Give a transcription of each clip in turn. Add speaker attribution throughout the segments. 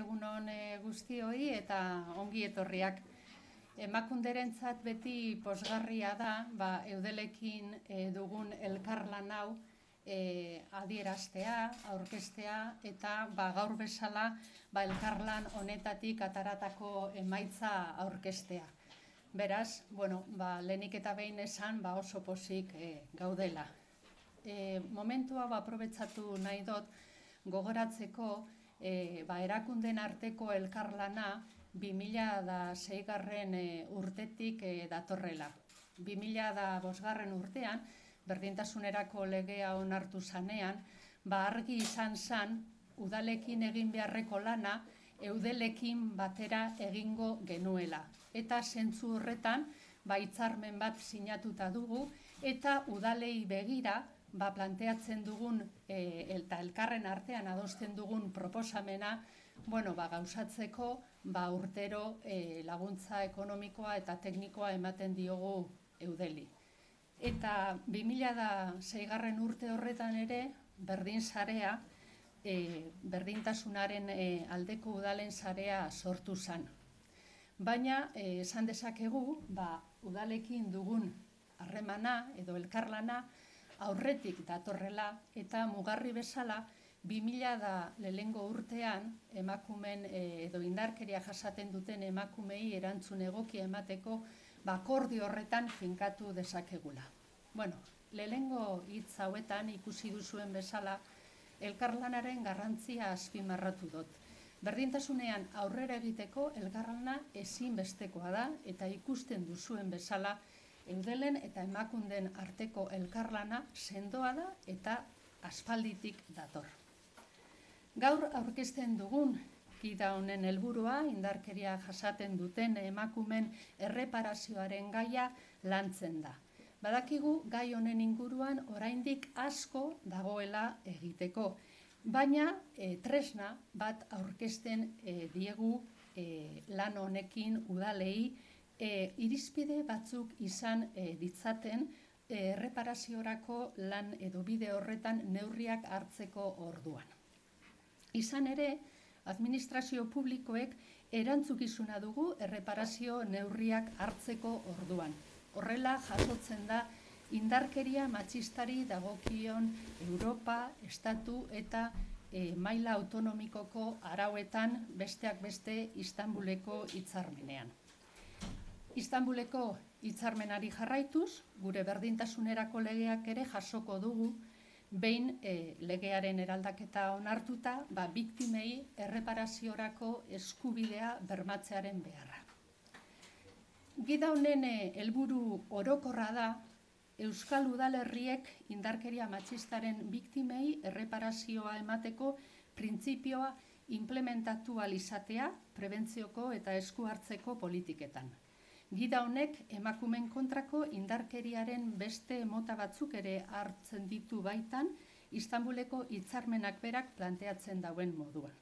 Speaker 1: egunon e, guztioi eta ongi etorriak. Emakunderentzat beti posgarria da, ba, eudelekin e, dugun elkarlan hau e, adieraztea, aurkestea eta ba, gaur bezala ba, elkarlan honetatik ataratako emaitza aurkestea. Beraz, bueno, ba, lehenik eta behin esan ba, oso posik e, gaudela. E, momentua ba, aprobetsatu nahi dut gogoratzeko e, ba, erakunden arteko elkarlana 2006 garren e, urtetik e, datorrela. 2005 garren urtean, berdintasunerako legea onartu zanean, ba, argi izan zan, udalekin egin beharreko lana, eudelekin batera egingo genuela. Eta zentzu horretan, ba, itzarmen bat sinatuta dugu, eta udalei begira, ba, planteatzen dugun e, eta elkarren artean adosten dugun proposamena bueno, ba, gauzatzeko ba, urtero e, laguntza ekonomikoa eta teknikoa ematen diogu eudeli. Eta 2006 garren urte horretan ere berdin zarea, e, berdintasunaren e, aldeko udalen zarea sortu zen. Baina, e, esan dezakegu, ba, udalekin dugun harremana edo elkarlana, aurretik datorrela eta mugarri bezala 2000 da lehengo urtean emakumen e, edo indarkeria jasaten duten emakumei erantzun egokia emateko bakordi horretan finkatu dezakegula. Bueno, lehengo hitz hauetan ikusi duzuen bezala elkarlanaren garrantzia azpimarratu dut. Berdintasunean aurrera egiteko elkarlana ezinbestekoa da eta ikusten duzuen bezala eudelen eta emakunden arteko elkarlana sendoa da eta aspalditik dator. Gaur aurkezten dugun gida honen helburua indarkeria jasaten duten emakumen erreparazioaren gaia lantzen da. Badakigu gai honen inguruan oraindik asko dagoela egiteko, baina e, tresna bat aurkezten e, diegu e, lan honekin udalei e, irizpide batzuk izan e, ditzaten e, erreparaziorako lan edo bide horretan neurriak hartzeko orduan. Izan ere, administrazio publikoek erantzukizuna dugu erreparazio neurriak hartzeko orduan. Horrela jasotzen da indarkeria matxistari dagokion Europa, Estatu eta e, maila autonomikoko arauetan besteak beste Istanbuleko hitzarmenean. Istanbuleko hitzarmenari jarraituz, gure berdintasunerako legeak ere jasoko dugu, behin e, legearen eraldaketa onartuta, ba, biktimei erreparaziorako eskubidea bermatzearen beharra. Gida honen eh, helburu orokorra da, Euskal Udalerriek indarkeria matxistaren biktimei erreparazioa emateko printzipioa implementatu alizatea prebentzioko eta esku hartzeko politiketan. Gida honek emakumen kontrako indarkeriaren beste mota batzuk ere hartzen ditu baitan, Istanbuleko hitzarmenak berak planteatzen dauen moduan.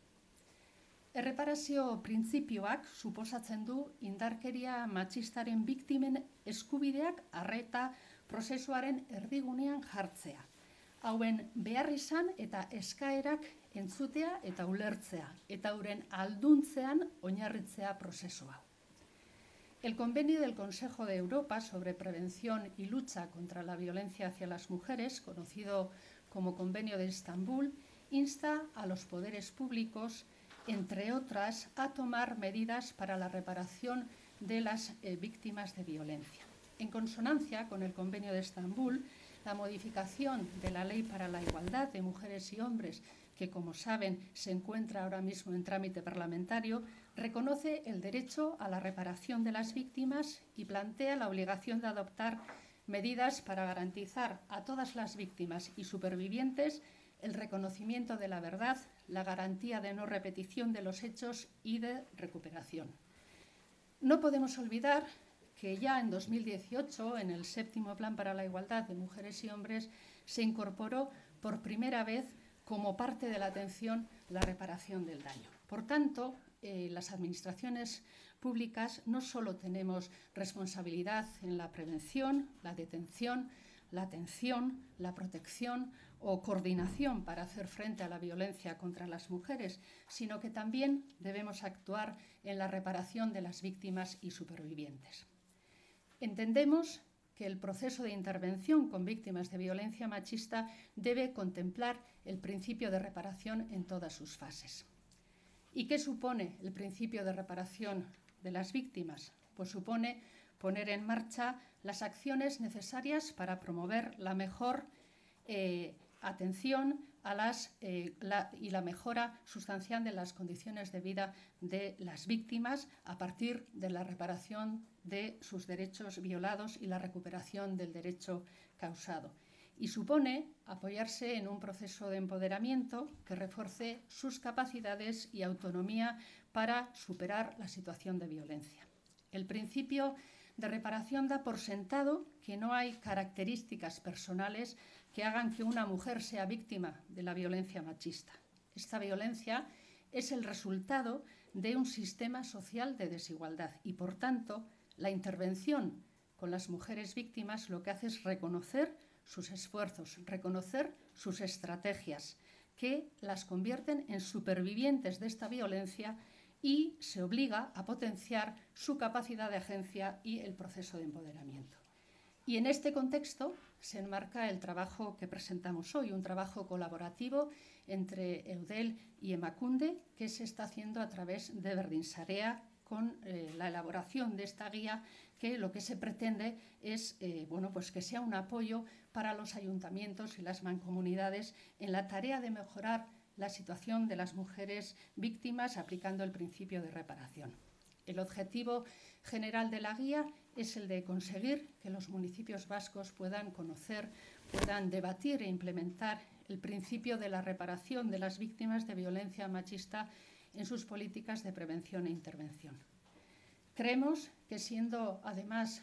Speaker 1: Erreparazio printzipioak suposatzen du indarkeria matxistaren biktimen eskubideak arreta prozesuaren erdigunean jartzea. Hauen behar izan eta eskaerak entzutea eta ulertzea, eta hauren alduntzean oinarritzea prozesua. El convenio del Consejo de Europa sobre prevención y lucha contra la violencia hacia las mujeres, conocido como Convenio de Estambul, insta a los poderes públicos, entre otras, a tomar medidas para la reparación de las eh, víctimas de violencia. En consonancia con el Convenio de Estambul, la modificación de la Ley para la Igualdad de Mujeres y Hombres, que como saben se encuentra ahora mismo en trámite parlamentario, reconoce el derecho a la reparación de las víctimas y plantea la obligación de adoptar medidas para garantizar a todas las víctimas y supervivientes el reconocimiento de la verdad, la garantía de no repetición de los hechos y de recuperación. No podemos olvidar que ya en 2018, en el séptimo Plan para la Igualdad de Mujeres y Hombres, se incorporó por primera vez como parte de la atención la reparación del daño. Por tanto, eh, las administraciones públicas no solo tenemos responsabilidad en la prevención, la detención, la atención, la protección o coordinación para hacer frente a la violencia contra las mujeres, sino que también debemos actuar en la reparación de las víctimas y supervivientes. Entendemos que el proceso de intervención con víctimas de violencia machista debe contemplar el principio de reparación en todas sus fases. ¿Y qué supone el principio de reparación de las víctimas? Pues supone poner en marcha las acciones necesarias para promover la mejor eh, atención a las, eh, y la mejora sustancial de las condiciones de vida de las víctimas a partir de la reparación de sus derechos violados y la recuperación del derecho causado. Y supone apoyarse en un proceso de empoderamiento que refuerce sus capacidades y autonomía para superar la situación de violencia. El principio de reparación da por sentado que no hay características personales que hagan que una mujer sea víctima de la violencia machista. Esta violencia es el resultado de un sistema social de desigualdad y, por tanto, la intervención con las mujeres víctimas lo que hace es reconocer sus esfuerzos, reconocer sus estrategias, que las convierten en supervivientes de esta violencia y se obliga a potenciar su capacidad de agencia y el proceso de empoderamiento. Y en este contexto se enmarca el trabajo que presentamos hoy, un trabajo colaborativo entre EUDEL y Emacunde, que se está haciendo a través de Berdinsarea con eh, la elaboración de esta guía que lo que se pretende es eh, bueno, pues que sea un apoyo para los ayuntamientos y las mancomunidades en la tarea de mejorar la situación de las mujeres víctimas aplicando el principio de reparación. El objetivo general de la guía es el de conseguir que los municipios vascos puedan conocer, puedan debatir e implementar el principio de la reparación de las víctimas de violencia machista en sus políticas de prevención e intervención. Creemos que siendo además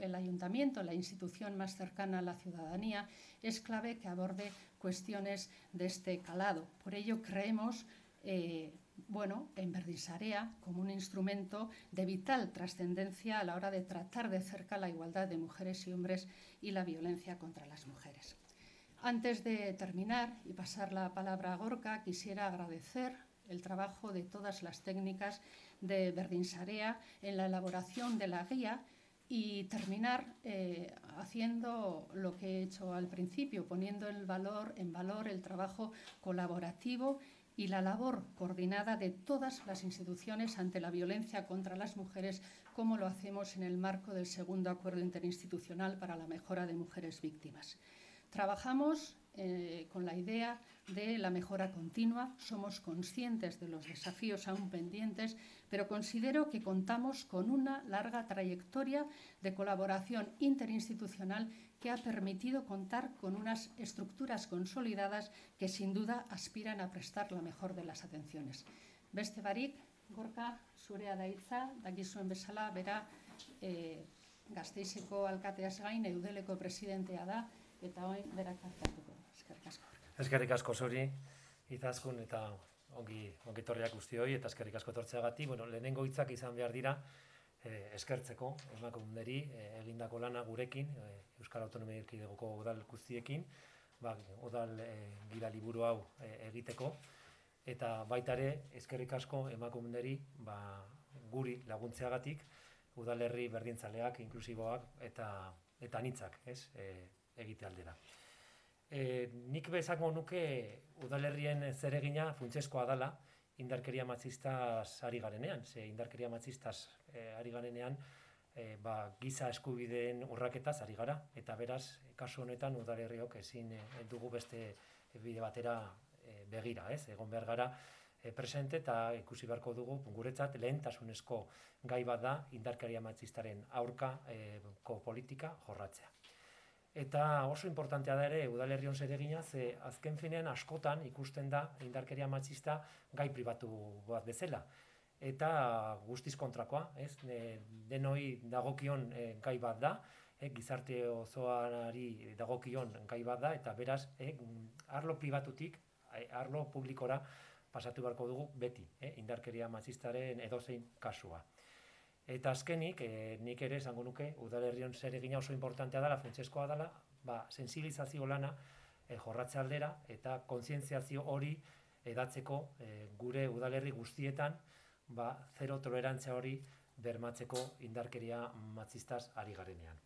Speaker 1: el ayuntamiento la institución más cercana a la ciudadanía, es clave que aborde cuestiones de este calado. Por ello creemos eh, bueno, en Verdisarea como un instrumento de vital trascendencia a la hora de tratar de cerca la igualdad de mujeres y hombres y la violencia contra las mujeres. Antes de terminar y pasar la palabra a Gorka, quisiera agradecer el trabajo de todas las técnicas de Berdinsarea en la elaboración de la guía y terminar eh, haciendo lo que he hecho al principio, poniendo en valor, en valor el trabajo colaborativo y la labor coordinada de todas las instituciones ante la violencia contra las mujeres, como lo hacemos en el marco del segundo acuerdo interinstitucional para la mejora de mujeres víctimas. Trabajamos eh, con la idea de la mejora continua. Somos conscientes de los desafíos aún pendientes, pero considero que contamos con una larga trayectoria de colaboración interinstitucional que ha permitido contar con unas estructuras consolidadas que sin duda aspiran a prestar la mejor de las atenciones. Beste barik, gorka, zurea da hitza, dakizuen bezala, bera, e, gazteizeko alkateaz gain, eudeleko presidentea da, eta hoin berak hartatuko. Eskerrik asko.
Speaker 2: Zuri, izaskun eta ongi, ongi torriak hoi, eta eskerrik asko tortzeagatik. Bueno, lehenengo hitzak izan behar dira, eh, eskertzeko, emakunderi, eh, egindako lana gurekin, eh, Euskal Autonomia Erkidegoko udal guztiekin, ba, udal eh, gira liburu hau eh, egiteko, eta baita ere, eskerrik asko emakunderi, ba, guri laguntzeagatik, udalerri berdintzaleak, inklusiboak, eta eta nitzak, ez, e, egite aldera. E, nik bezako nuke udalerrien zeregina funtseskoa dala indarkeria matzistaz ari garenean. Ze indarkeria matzistaz e, ari garenean e, ba, giza eskubideen urraketaz ari gara. Eta beraz, kasu honetan udalerriok ezin e, dugu beste bide batera e, begira. Ez? Egon behar gara e, presente eta ikusi beharko dugu guretzat lehentasunezko gai bat da indarkeria matzistaren aurka e, ko politika jorratzea. Eta oso importantea da ere udalerrion zeregina, ze azken finean askotan ikusten da indarkeria matxista gai pribatu bat bezala. Eta guztiz kontrakoa, ez? denoi dagokion e, gai bat da, e, gizarte osoari dagokion gai bat da, eta beraz, e, arlo pribatutik, e, arlo publikora pasatu beharko dugu beti, e, indarkeria matxistaren edozein kasua. Eta azkenik, e, nik ere esango nuke, udalerrion zer egina oso importantea dela, funtseskoa dela, ba, sensibilizazio lana e, jorratze aldera eta kontzientziazio hori edatzeko gure udalerri guztietan ba, zero tolerantzia hori bermatzeko indarkeria matzistaz ari garenean.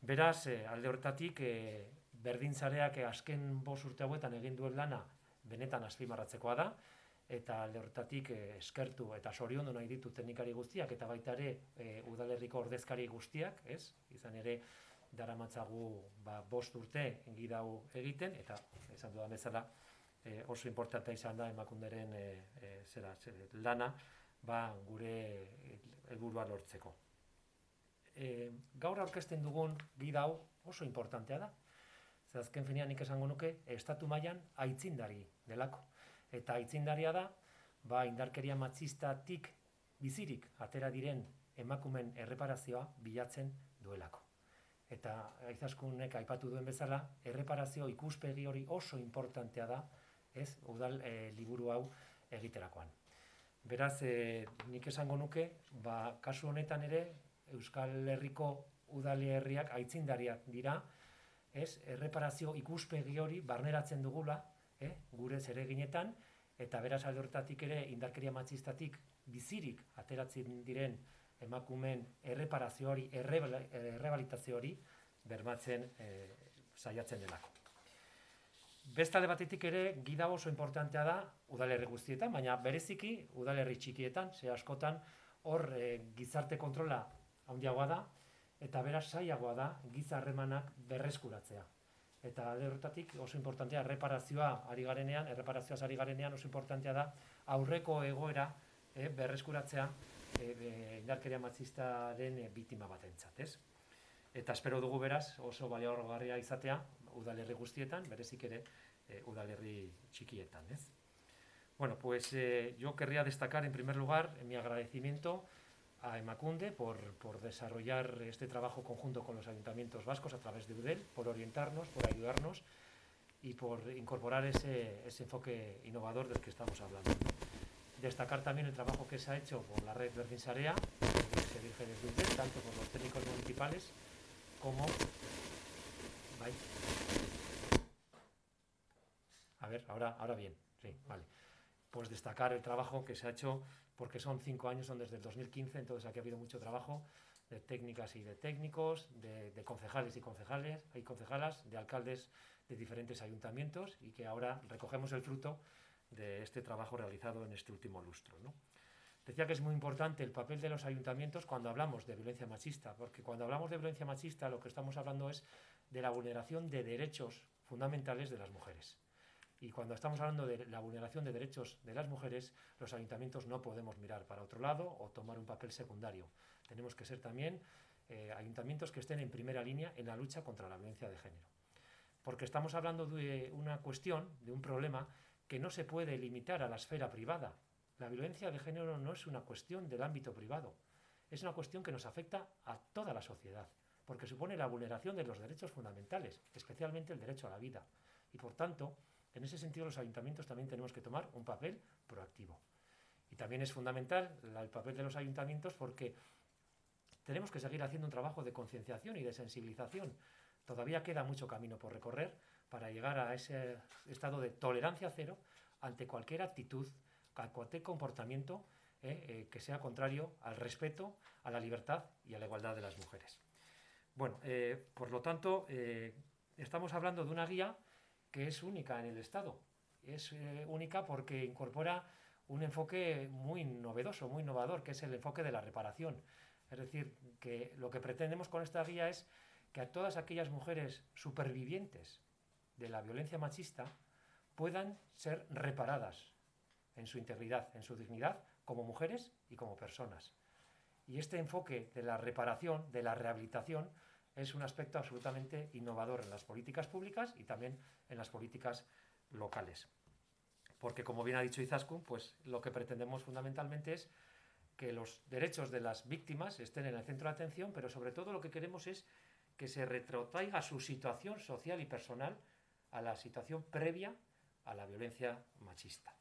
Speaker 2: Beraz, alde horretatik, e, berdintzareak azken bos urte hauetan egin duen lana benetan azpimarratzekoa da, eta alde horretatik eskertu eta soriondu nahi ditu teknikari guztiak, eta baita ere udalerriko ordezkari guztiak, ez? izan ere, daramatzagu ba, bost urte gidau egiten, eta esan dudan bezala e, oso importantea izan da emakunderen e, e, zera, zera, lana ba, gure helburua lortzeko. E, gaur aurkezten dugun gidau oso importantea da. Zer azken finean nik esango nuke, estatu mailan aitzindari delako. Eta aitzindaria da, ba, indarkeria matxistatik bizirik atera diren emakumen erreparazioa bilatzen duelako eta aizaskunek aipatu duen bezala, erreparazio ikuspegi hori oso importantea da, ez, udal e, liburu hau egiterakoan. Beraz, e, nik esango nuke, ba, kasu honetan ere, Euskal Herriko udali herriak aitzindariak dira, ez, erreparazio ikuspegi hori barneratzen dugula, eh, gure zereginetan, eta beraz aldortatik ere indarkeria matxistatik bizirik ateratzen diren emakumen erreparazio hori, errebalitazio hori, bermatzen e, saiatzen delako. Bestale batetik ere, gida oso importantea da, udalerri guztietan, baina bereziki, udalerri txikietan, ze askotan, hor e, gizarte kontrola handiagoa da, eta beraz saiagoa da, gizarremanak berreskuratzea. Eta alde horretatik oso importantea, erreparazioa ari garenean, erreparazioa ari garenean oso importantea da, aurreko egoera e, berreskuratzea, e, e, indarkeria matzistaren e, biktima bat entzat, ez? Eta espero dugu beraz oso baliagarria izatea udalerri guztietan, berezik ere e, udalerri txikietan, ez? Bueno, pues eh, yo querría destacar en primer lugar mi agradecimiento a Emacunde por, por desarrollar este trabajo conjunto con los ayuntamientos vascos a través de UDEL, por orientarnos, por ayudarnos y por incorporar ese, ese enfoque innovador del que estamos hablando. Destacar también el trabajo que se ha hecho por la red Verdín Sarea, que se dirige desde UTED, tanto por los técnicos municipales como... ¿Vale? A ver, ahora, ahora bien, sí, vale. Pues destacar el trabajo que se ha hecho, porque son cinco años, son desde el 2015, entonces aquí ha habido mucho trabajo de técnicas y de técnicos, de, concejales y concejales, hay concejalas, de alcaldes de diferentes ayuntamientos y que ahora recogemos el fruto de este trabajo realizado en este último lustro. Decía que es muy importante el papel de los ayuntamientos cuando hablamos de violencia machista, porque cuando hablamos de violencia machista lo que estamos hablando es de la vulneración de derechos fundamentales de las mujeres. Y cuando estamos hablando de la vulneración de derechos de las mujeres, los ayuntamientos no podemos mirar para otro lado o tomar un papel secundario. Tenemos que ser también eh, ayuntamientos que estén en primera línea en la lucha contra la violencia de género. Porque estamos hablando de una cuestión, de un problema que no se puede limitar a la esfera privada. La violencia de género no es una cuestión del ámbito privado, es una cuestión que nos afecta a toda la sociedad, porque supone la vulneración de los derechos fundamentales, especialmente el derecho a la vida. Y por tanto, en ese sentido los ayuntamientos también tenemos que tomar un papel proactivo. Y también es fundamental el papel de los ayuntamientos porque tenemos que seguir haciendo un trabajo de concienciación y de sensibilización. Todavía queda mucho camino por recorrer, para llegar a ese estado de tolerancia cero ante cualquier actitud, cualquier comportamiento eh, eh, que sea contrario al respeto, a la libertad y a la igualdad de las mujeres. Bueno, eh, por lo tanto, estamos hablando de una guía que es única en el Estado. Es única porque incorpora un enfoque muy novedoso, muy innovador, que es el enfoque de la reparación. Es decir, que lo que pretendemos con esta guía es que a todas aquellas mujeres supervivientes de la violencia machista puedan ser reparadas en su integridad, en su dignidad, como mujeres y como personas. Y este enfoque de la reparación, de la rehabilitación, es un aspecto absolutamente innovador en las políticas públicas y también en las políticas locales. Porque, como bien ha dicho Izaskun, pues lo que pretendemos fundamentalmente es que los derechos de las víctimas estén en el centro de atención, pero sobre todo lo que queremos es que se retrotraiga su situación social y personal a la situación previa a la violencia machista.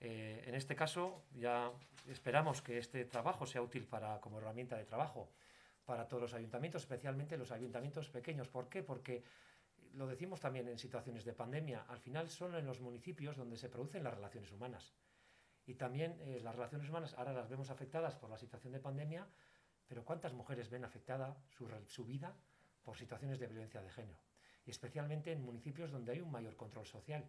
Speaker 2: Eh, en este caso, ya esperamos que este trabajo sea útil para, como herramienta de trabajo para todos los ayuntamientos, especialmente los ayuntamientos pequeños. ¿Por qué? Porque lo decimos también en situaciones de pandemia, al final son en los municipios donde se producen las relaciones humanas. Y también eh, las relaciones humanas ahora las vemos afectadas por la situación de pandemia, pero ¿cuántas mujeres ven afectada su, su vida por situaciones de violencia de género? Y especialmente en municipios donde hay un mayor control social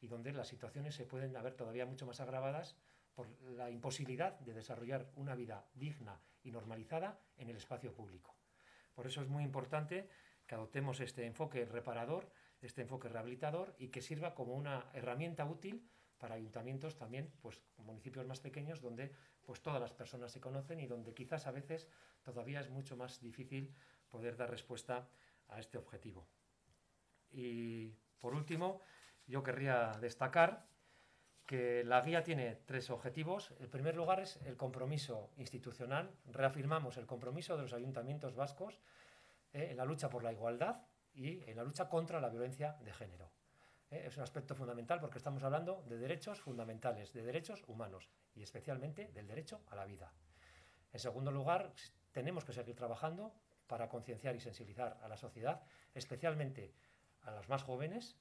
Speaker 2: y donde las situaciones se pueden haber todavía mucho más agravadas por la imposibilidad de desarrollar una vida digna y normalizada en el espacio público. Por eso es muy importante que adoptemos este enfoque reparador, este enfoque rehabilitador y que sirva como una herramienta útil para ayuntamientos también, pues municipios más pequeños donde pues todas las personas se conocen y donde quizás a veces todavía es mucho más difícil poder dar respuesta a este objetivo. Y por último, yo querría destacar que la guía tiene tres objetivos. El primer lugar es el compromiso institucional. Reafirmamos el compromiso de los ayuntamientos vascos eh, en la lucha por la igualdad y en la lucha contra la violencia de género. Eh, es un aspecto fundamental porque estamos hablando de derechos fundamentales, de derechos humanos y especialmente del derecho a la vida. En segundo lugar, tenemos que seguir trabajando para concienciar y sensibilizar a la sociedad, especialmente a los más jóvenes,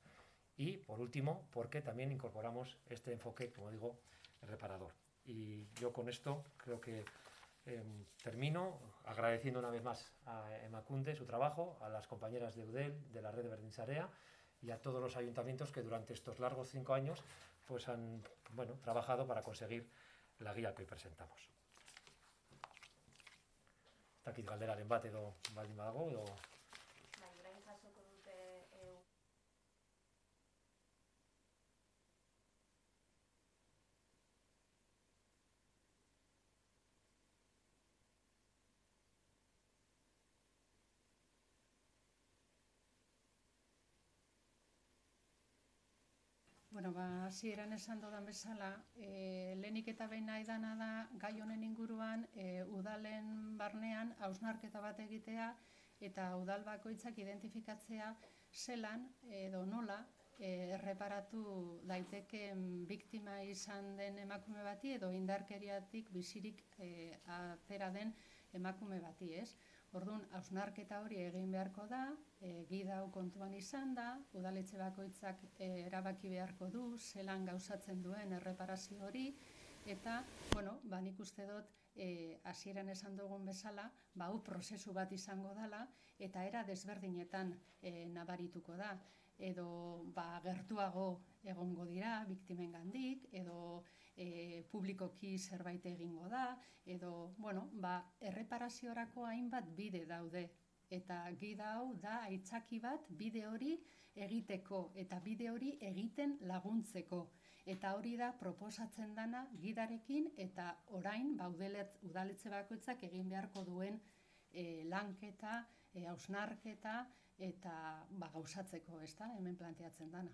Speaker 2: y por último, porque también incorporamos este enfoque, como digo, reparador. Y yo con esto creo que Em, termino agradeciendo una vez más a Emacunde su trabajo, a las compañeras de UDEL, de la red de Berdinsarea y a todos los ayuntamientos que durante estos largos cinco años pues han bueno, trabajado para conseguir la guía que hoy presentamos. Takit galderaren bat edo baldin badago edo
Speaker 1: Bueno, ba, hasieran esan dodan bezala, e, lehenik eta behin nahi dana da gai honen inguruan e, udalen barnean hausnarketa bat egitea eta udal bakoitzak identifikatzea zelan edo nola e, erreparatu daiteken biktima izan den emakume bati edo indarkeriatik bizirik e, atera den emakume bati, ez? Orduan, hausnarketa hori egin beharko da, e, gida hau kontuan izan da, udaletxe bakoitzak e, erabaki beharko du, zelan gauzatzen duen erreparazio hori, eta, bueno, ba, nik uste dut, e, hasieran esan dugun bezala, ba, hau prozesu bat izango dala, eta era desberdinetan e, nabarituko da edo ba, gertuago egongo dira biktimen gandik, edo e, publikoki zerbait egingo da, edo, bueno, ba, erreparaziorako hainbat bide daude. Eta gida hau da aitzaki bat bide hori egiteko eta bide hori egiten laguntzeko. Eta hori da proposatzen dana gidarekin eta orain ba, udaletze bakoitzak egin beharko duen e, lanketa, e, hausnarketa eta ba, gauzatzeko, ez da, hemen planteatzen dana.